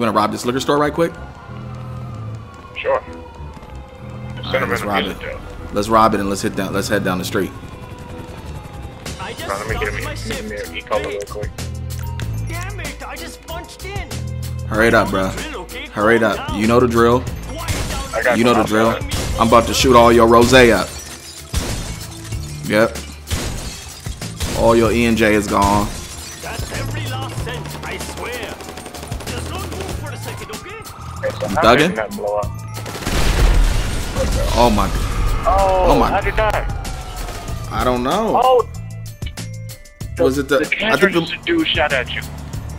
You want to rob this liquor store right quick? Sure. All right, let's rob it. Let's rob it and let's hit down. Let's head down the street. I just Now, let me get him my Give me a e-color real quick. Damn it! I just punched in. Hurry it up, bro. Hurry it up. You know the drill. Quiet down. I got You know the drill. I'm about to shoot all your rose up. Yep. All your ENJ is gone. You how thugging? did that? Oh my. Oh, Oh my- how'd it die? I don't know. Oh, Was it the? the I think the. dude shot at you.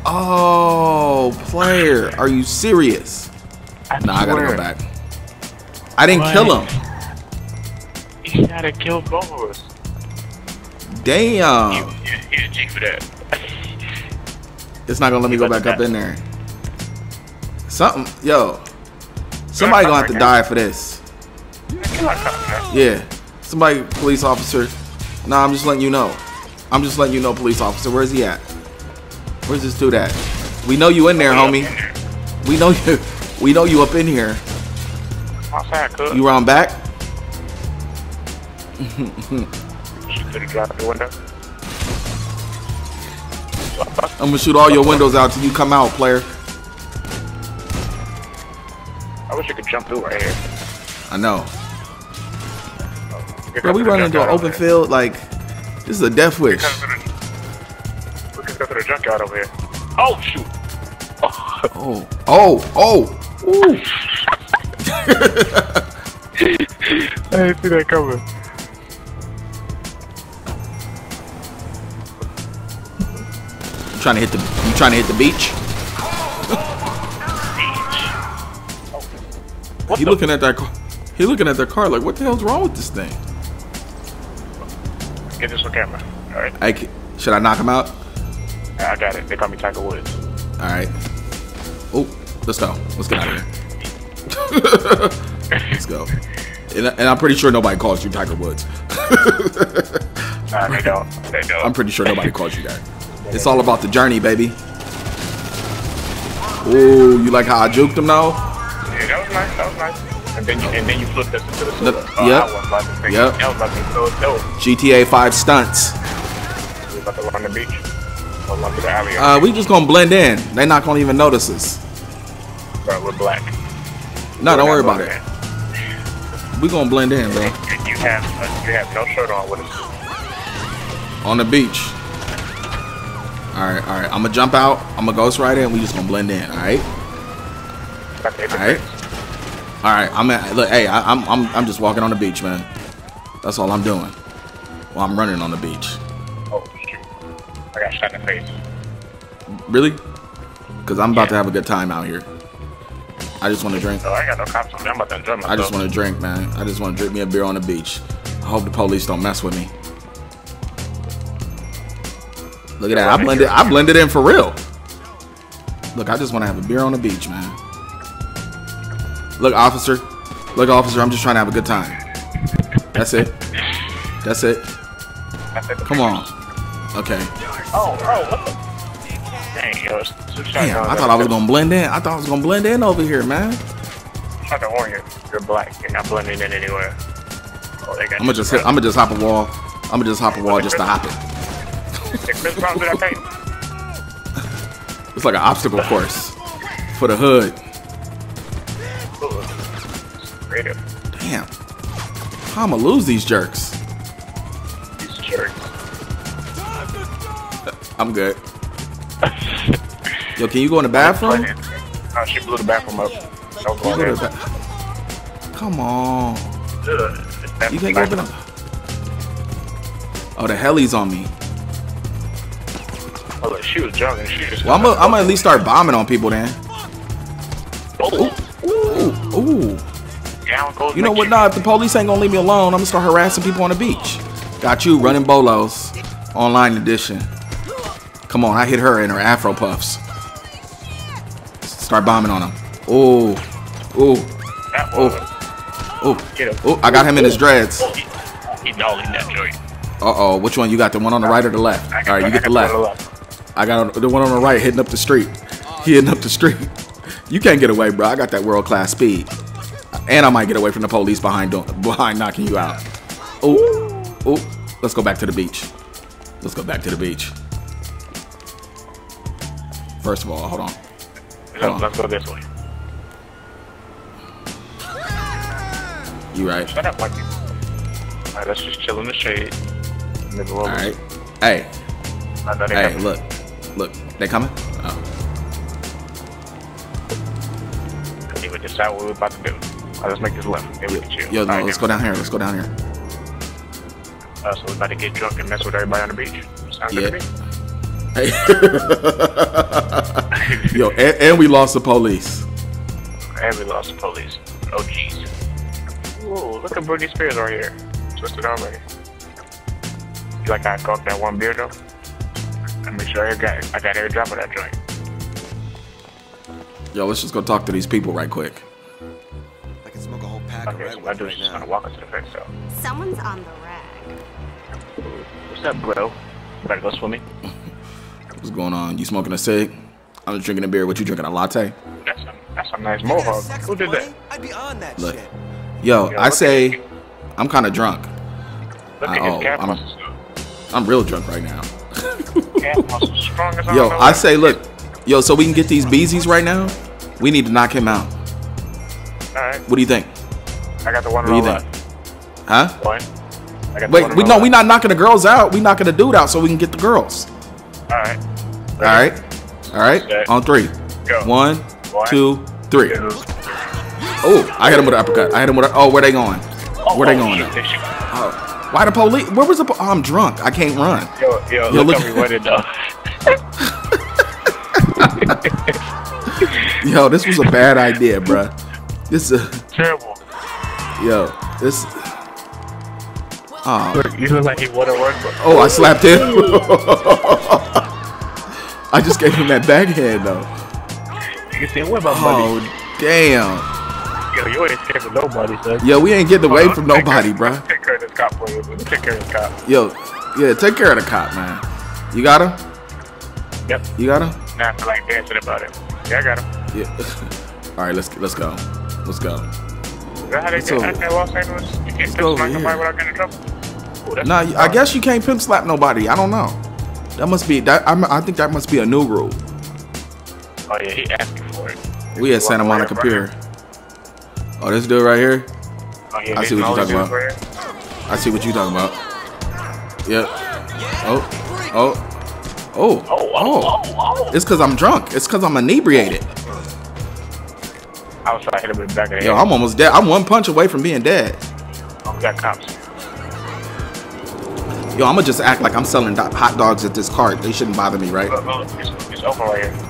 Oh, player. Are you serious? Nah, I gotta go back. I didn't What? kill him. He shot and killed both of us. Damn. You, you, you for that. It's not gonna let me go back up in there. Something, yo. Somebody gonna have to die for this. Kill our cop, man. Yeah. Somebody, police officer. Nah, I'm just letting you know. I'm just letting you know, police officer. Where's he at? Where's this dude at? We know you in there, homie. We know you. We know you up in here. You round back? You could have dropped the window. I'm gonna shoot all your windows out till you come out, player. I wish you could jump through right here. I know. Oh, Get Bro, we run into an open field like this is a death wish. Get up to We can go to the junkyard over here. Oh shoot! Oh, Oh, oh, oh. Ooh. I didn't see that coming. Trying to hit the you trying to hit the beach? He looking at that car. He looking at that car like, what the hell's wrong with this thing? Get this on camera. All right, I should I knock him out? I got it. They call me Tiger Woods. All right. Oh, let's go. Let's get out of here. let's go. And, and I'm pretty sure nobody calls you Tiger Woods. Nah, they don't. They don't. I'm pretty sure nobody calls you that. It's all about the journey, baby. Ooh, you like how I juked him now? Yeah, that was nice. That was nice. And then you and then you flipped us into the The- sewer. Oh, yep. I was about to think Yep. that was about to be so dope. GTA 5 stunts. We about to run the beach. Run the alley. Uh, we just gonna blend in. They not gonna even notice us. Bro, we're black. No, don't We're worry not about it. black. We gonna blend in, bro. And you have uh, you have no shirt on with us. On the beach. All right, all right. I'm gonna jump out. I'm gonna ghost right in. We just gonna blend in. All right, all right, all right. I'm at. Look, hey, I, I'm I'm I'm just walking on the beach, man. That's all I'm doing. Well, I'm running on the beach. Oh shoot! I got shot in the face. Really? Because I'm about to have a good time out here. I just want to drink. Oh, I got no cops on me. I'm about to enjoy myself. I just want to drink, man. I just want to drink me a beer on the beach. I hope the police don't mess with me. Look at that. I blended. I blended in for real. Look, I just want to have a beer on the beach, man. Look, officer. Look, officer. I'm just trying to have a good time. That's it. That's it. Come on. Okay. Oh, oh, what the? Dang, yo. Damn. I thought I was gonna blend in. I thought I was gonna blend in over here, man. Try to warn you. You're black. You're not blending in anywhere. Oh, I'm gonna just hit. I'm gonna just hop a wall. I'm gonna just hop a wall just to hop it. It's like an obstacle course for the hood. Creative. Damn. How I'ma lose these jerks? These jerks. I'm good. Yo, can you go in the bathroom? Oh, she blew the bathroom up. Don't go in you there. go to the ba- Come on. Ugh, You can't go to the. Oh, the heli's on me. Oh, look, she was jogging. She just. Well, I'm gonna at least start bombing on people then. Oh. Goes You know what? Nah, if the police ain't gonna leave me alone, I'm gonna start harassing people on the beach. Got you running bolos, online edition. Come on, I hit her in her afro puffs. Start bombing on him. Ooh, ooh, That oh, ooh, Get him. ooh. I got him in his dreads. He, he dolling that joint. Uh oh, which one? You got the one on the right or the left? All right, you get the left. I got the one on the right hitting up the street. Hitting up the street. You can't get away, bro. I got that world class speed, and I might get away from the police behind behind knocking you out. Oh, oh. Let's go back to the beach. Let's go back to the beach. First of all, hold on. No, let's go this way. You right? Shut up. Alright, let's just chill in the shade. In the All right. Hey, I know they hey, have- look, look. They coming? Oh. Even decide what we're about to do. Alright, let's make this left. Then we can chill. Yo, no, Alright, let's go down here. Let's go down here. Uh, so we're about to get drunk and mess with everybody on the beach. Sound Yeah. good to me? Hey. Yo, and, and we lost the police. And we lost the police. Oh, jeez. Whoa, look at Britney Spears right here. Twisted already. You like I cocked that one beer, though? I make sure I got, I got every drop of that joint. Yo, let's just go talk to these people right quick. I can smoke a whole pack of Okay, so I Redwood do right is just now. gonna walk into the fence, so. Someone's on the rag. What's up, bro? Better go swimming. What's going on? You smoking a cig? I'm just drinking a beer. What you drinking? A latte? That's a, that's a nice You mohawk. Who did that? I'd be on that Look. shit. Yo, Yeah, I say at- I'm kind of drunk. Look at Oh, his calf I'm- muscles. I'm real drunk right now. Calf strong as Yo, don't I say, look, yo, so we can get these beezies right now. We need to knock him out. What do you think? I got the one What do you think? Huh? One. I got the Wait, we no, we not knocking the girls out. We knocking the dude out so we can get the girls. Alright. All right, all right. Set. On three. Go. One, One, two, three. Two. Oh, I hit him with an uppercut. I hit him with a. Oh, where they going? Oh, Where they oh, going? shit, Now? they shoot. Oh, why the police? Where was the? Po- oh, I'm drunk. I can't run. Yo, yo, Yo, look, look- we went it though. Yo, this was a bad idea, bruh. This is a Terrible. yo. This. Oh, you look like he wanna work, but oh, I slapped him. I just gave him that backhand though. you can see what about money. Oh, damn. Yo, you ain't scared of nobody, son. Yo, we ain't getting away from nobody, bruh. Take care of this cop for you. Take care of this cop. Yo, yeah, take care of the cop, man. You got him? Yep. You got him? Now I feel like dancing about it. Yeah, I got him. Yeah. All right, let's let's go. Let's go. Is that how they It's do over. Los Angeles? You can't over somebody here. without getting in trouble? Ooh, Nah, I guess you can't pimp slap nobody. I don't know. That must be that. I'm, I think that must be a new rule. Oh yeah, he asking for it. We at Santa Monica Right Pier. Oh, this dude right here. Oh, yeah, I see what you're talking right. I see what you talking about. Yep. Oh, oh. Oh. Oh. Oh, oh, oh, oh. It's cause I'm drunk. It's cause I'm inebriated. I was trying to hit him in the back of the head. Yo, I'm almost dead. I'm one punch away from being dead. Oh, we got cops. Yo, I'm gonna just act like I'm selling do- hot dogs at this cart. They shouldn't bother me, right? Look, look, it's, it's open right here.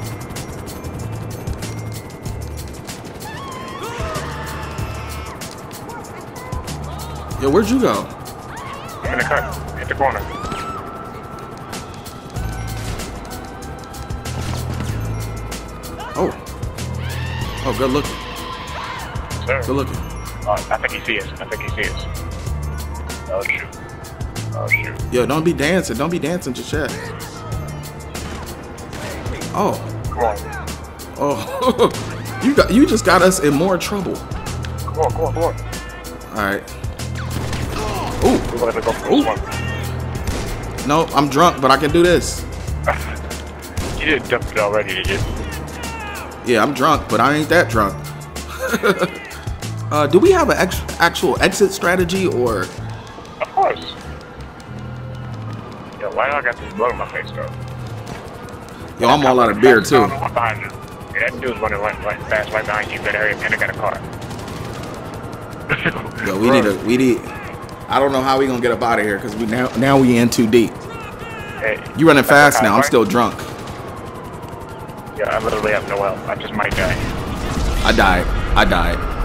Yo, where'd you go? I'm in the cut. Hit the corner. Oh. Oh, good looking. Sir. Good looking. Oh, I think he sees us. I think he sees us. Oh, shoot. Oh, shoot. Yo, don't be dancing. Don't be dancing just yet. Oh. Come on. Oh. you got you just got us in more trouble. Come on, come on, come on. Alright. Ooh. We're going to go for Ooh. this. No, I'm drunk, but I can do this. You didn't dump it already, did you? Yeah, I'm drunk, but I ain't that drunk. uh, do we have an ex- actual exit strategy or Of course. Yo, why do I got this blood on my face, though? yo? I'm all out of beer too. don't know what behind you. Yeah, that dude's running right, right fast right behind you. You better hurry up and I got a car. Yo, we need a we need. I don't know how we gonna get up out of here because we now now we in too deep. Hey, You running fast now. I'm still drunk. Yeah, I literally have no help. I just might die. I died. I died.